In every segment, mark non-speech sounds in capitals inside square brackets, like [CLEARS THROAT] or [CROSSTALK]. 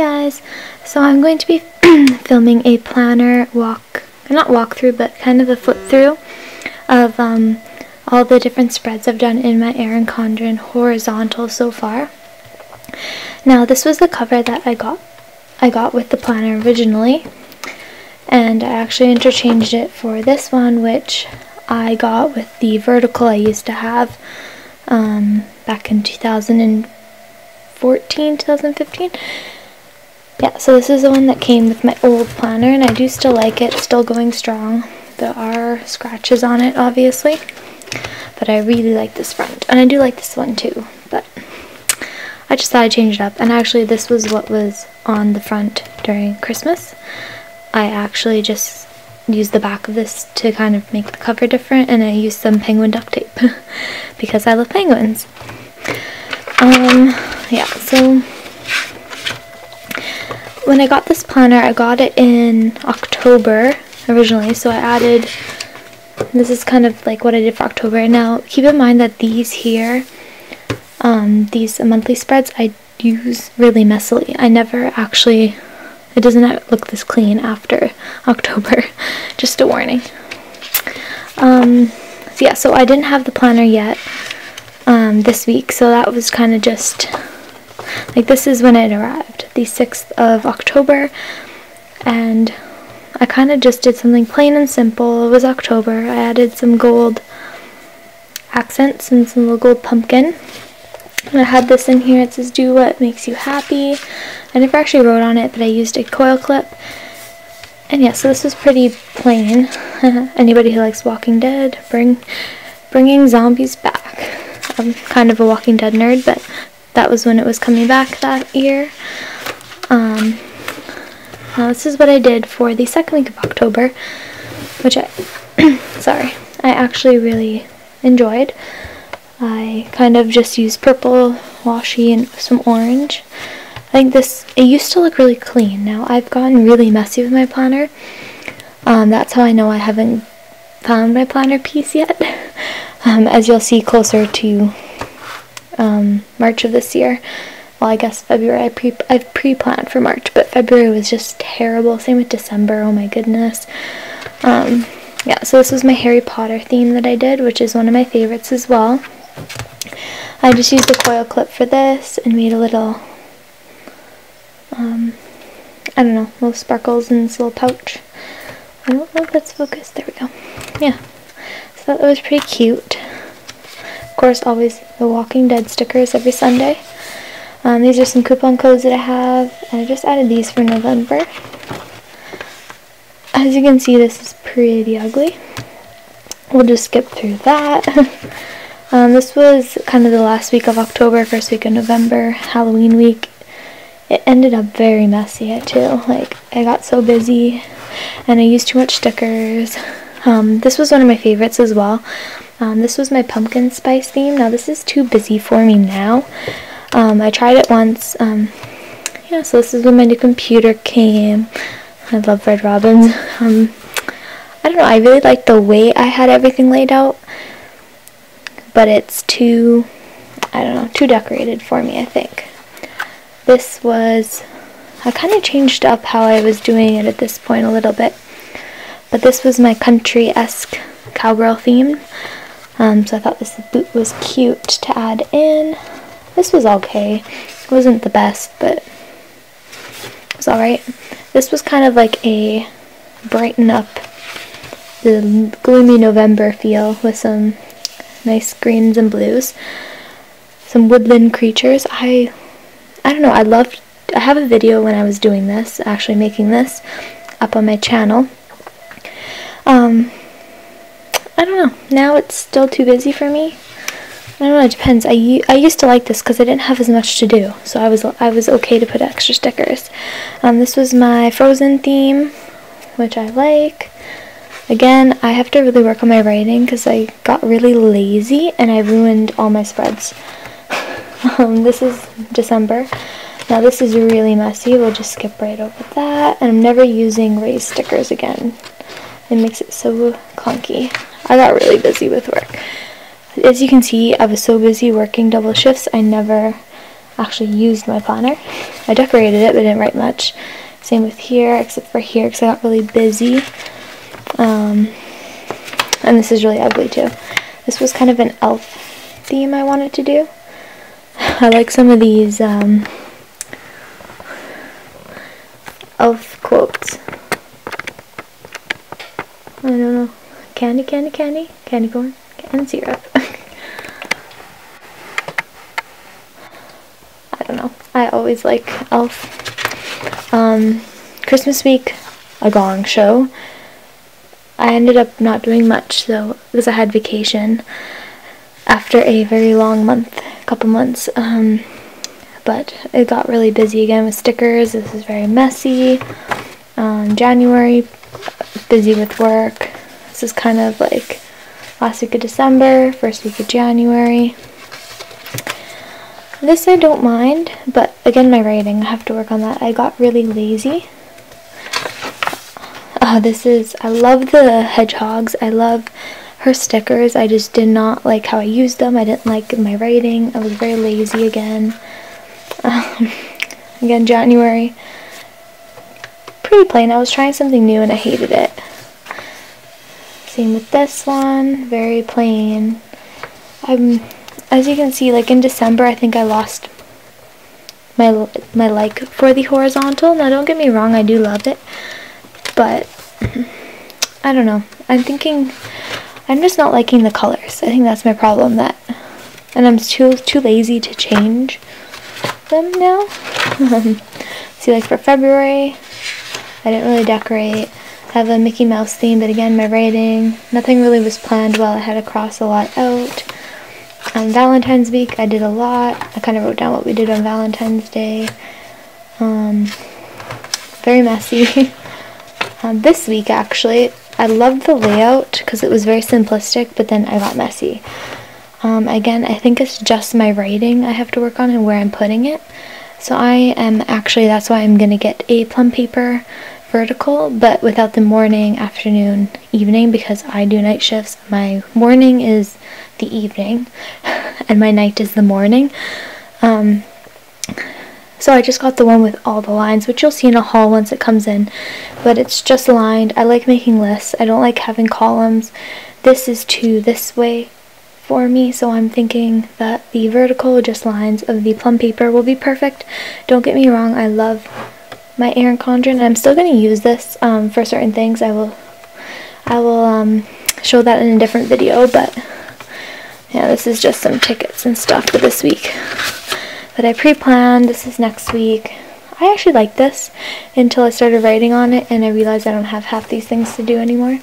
guys! So I'm going to be [CLEARS THROAT] filming a planner walk, not walkthrough, but kind of a flip through of um, all the different spreads I've done in my Erin Condren horizontal so far. Now this was the cover that I got I got with the planner originally and I actually interchanged it for this one which I got with the vertical I used to have um, back in 2014, 2015. Yeah, so this is the one that came with my old planner and I do still like it, still going strong. There are scratches on it obviously, but I really like this front. And I do like this one too, but I just thought I'd change it up. And actually this was what was on the front during Christmas. I actually just used the back of this to kind of make the cover different and I used some penguin duct tape [LAUGHS] because I love penguins. Um, yeah, so when I got this planner, I got it in October originally, so I added, this is kind of like what I did for October. Now, keep in mind that these here, um, these monthly spreads, I use really messily. I never actually it doesn't look this clean after [LAUGHS] October. Just a warning. Um, so yeah, so I didn't have the planner yet um, this week, so that was kind of just like this is when it arrived, the 6th of October, and I kind of just did something plain and simple. It was October. I added some gold accents and some little gold pumpkin. I had this in here. It says, do what makes you happy. I never actually wrote on it, but I used a coil clip. And yeah, so this is pretty plain. [LAUGHS] Anybody who likes Walking Dead, bring bringing zombies back. I'm kind of a Walking Dead nerd, but that was when it was coming back that year. Um, now this is what I did for the second week of October, which I, [CLEARS THROAT] sorry, I actually really enjoyed. I kind of just used purple washi and some orange. I think this, it used to look really clean. Now I've gotten really messy with my planner. Um, that's how I know I haven't found my planner peace yet. [LAUGHS] um, as you'll see closer to um, March of this year. Well, I guess February, I pre I've pre-planned for March, but February was just terrible. Same with December, oh my goodness. Um, yeah, so this was my Harry Potter theme that I did, which is one of my favorites as well. I just used a coil clip for this and made a little, um, I don't know, little sparkles in this little pouch. I don't know if that's focused. There we go. Yeah. So that was pretty cute. Course, always the Walking Dead stickers every Sunday. Um, these are some coupon codes that I have. And I just added these for November. As you can see, this is pretty ugly. We'll just skip through that. [LAUGHS] Um, this was kind of the last week of October, first week of November, Halloween week. It ended up very messy too. Like I got so busy and I used too much stickers. Um, this was one of my favorites as well. Um, this was my pumpkin spice theme. Now this is too busy for me now. Um, I tried it once. Um, yeah, so this is when my new computer came. I love Red Robins. [LAUGHS] Um, I don't know, I really like the way I had everything laid out but it's too, I don't know, too decorated for me, I think. This was, I kind of changed up how I was doing it at this point a little bit, but this was my country-esque cowgirl theme, um, so I thought this boot was cute to add in. This was okay. It wasn't the best, but it was alright. This was kind of like a brighten up the gloomy November feel with some nice greens and blues. Some woodland creatures. I, I don't know, I loved, I have a video when I was doing this, actually making this, up on my channel. Um, I don't know, now it's still too busy for me. I don't know, it depends. I, I used to like this because I didn't have as much to do, so I was I was okay to put extra stickers. Um, this was my Frozen theme, which I like. Again, I have to really work on my writing because I got really lazy and I ruined all my spreads. [LAUGHS] um, this is December. Now this is really messy. We'll just skip right over that. And I'm never using raised stickers again. It makes it so clunky. I got really busy with work. As you can see, I was so busy working double shifts, I never actually used my planner. I decorated it, but didn't write much. Same with here, except for here, because I got really busy. Um, and this is really ugly too. This was kind of an elf theme I wanted to do. [LAUGHS] I like some of these um, elf quotes. I don't know. Candy, candy, candy, corn, and syrup. [LAUGHS] I don't know. I always like elf. Um, Christmas week, a gong show. I ended up not doing much though because I had vacation after a very long month, couple months. Um, but it got really busy again with stickers. This is very messy. Um, January, busy with work. This is kind of like last week of December, first week of January. This I don't mind, but again, my writing, I have to work on that. I got really lazy Oh, this is, I love the hedgehogs. I love her stickers. I just did not like how I used them. I didn't like my writing. I was very lazy again. Um, [LAUGHS] again, January. Pretty plain. I was trying something new and I hated it. Same with this one. Very plain. I'm, as you can see, like in December, I think I lost my my like for the horizontal. Now, don't get me wrong, I do love it, but [CLEARS THROAT] I don't know. I'm thinking I'm just not liking the colors. I think that's my problem that and I'm too too lazy to change them now. [LAUGHS] See like for February I didn't really decorate. Have a Mickey Mouse theme, but again my writing, nothing really was planned well. I had to cross a lot out. On Valentine's week I did a lot. I kind of wrote down what we did on Valentine's Day. Um, very messy. [LAUGHS] Um, this week, actually, I loved the layout because it was very simplistic, but then I got messy. Um, again, I think it's just my writing I have to work on and where I'm putting it. So I am actually, that's why I'm going to get a plum paper vertical, but without the morning, afternoon, evening, because I do night shifts. My morning is the evening, [LAUGHS] and my night is the morning. Um, so I just got the one with all the lines, which you'll see in a haul once it comes in. But it's just lined. I like making lists. I don't like having columns. This is to this way for me, so I'm thinking that the vertical just lines of the plum paper will be perfect. Don't get me wrong, I love my Erin Condren, I'm still going to use this um, for certain things. I will, I will um, show that in a different video, but yeah, this is just some tickets and stuff for this week that I pre-planned. This is next week. I actually like this until I started writing on it and I realized I don't have half these things to do anymore.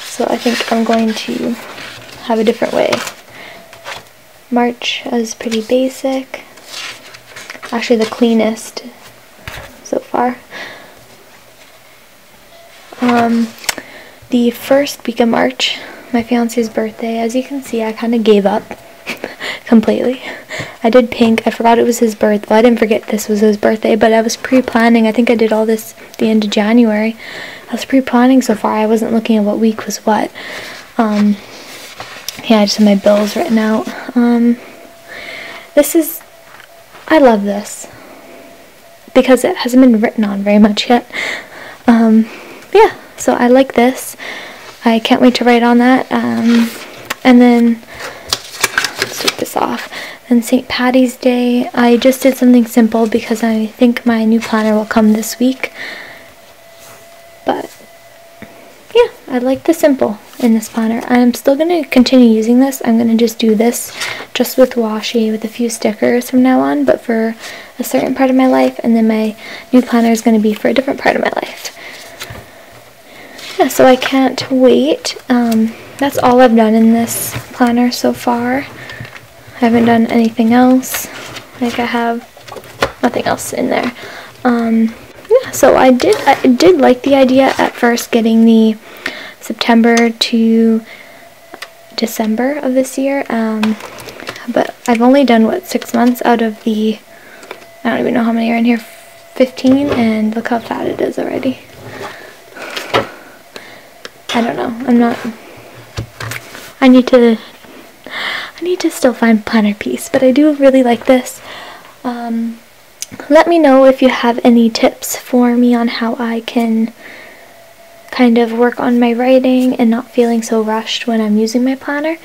So I think I'm going to have a different way. March is pretty basic. Actually the cleanest so far. Um, the first week of March, my fiance's birthday, as you can see I kind of gave up [LAUGHS] completely. I did pink. I forgot it was his birth. Well, I didn't forget this was his birthday, but I was pre-planning. I think I did all this the end of January. I was pre-planning so far. I wasn't looking at what week was what. Um, yeah, I just have my bills written out. Um, this is, I love this because it hasn't been written on very much yet. Um, yeah, so I like this. I can't wait to write on that. Um, and then, let's take this off. And St. Patty's Day, I just did something simple because I think my new planner will come this week. But yeah, I like the simple in this planner. I'm still going to continue using this. I'm going to just do this just with washi with a few stickers from now on, but for a certain part of my life, and then my new planner is going to be for a different part of my life. Yeah, so I can't wait. Um, that's all I've done in this planner so far. I haven't done anything else. Like I have nothing else in there. Um, yeah, so I did I did like the idea at first getting the September to December of this year. Um, but I've only done what six months out of the I don't even know how many are in here 15 and look how fat it is already. I don't know. I'm not I need to I need to still find planner peace, but I do really like this. Um, let me know if you have any tips for me on how I can kind of work on my writing and not feeling so rushed when I'm using my planner.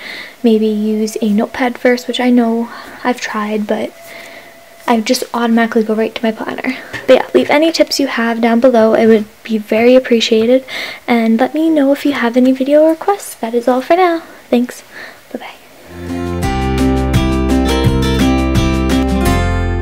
Maybe use a notepad first, which I know I've tried, but I just automatically go right to my planner. But yeah, leave any tips you have down below. It would be very appreciated. And let me know if you have any video requests. That is all for now. Thanks. Bye-bye.